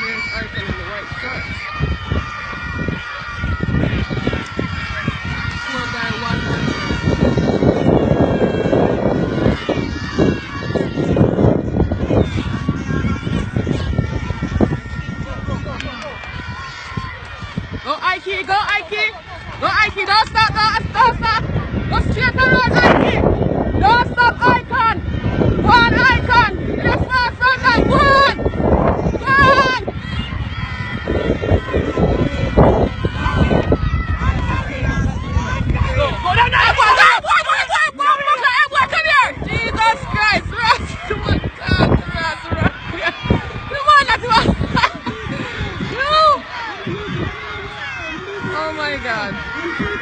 the right Go Ike, go Ike, go Ike, don't stop, don't stop, stop. Oh my god.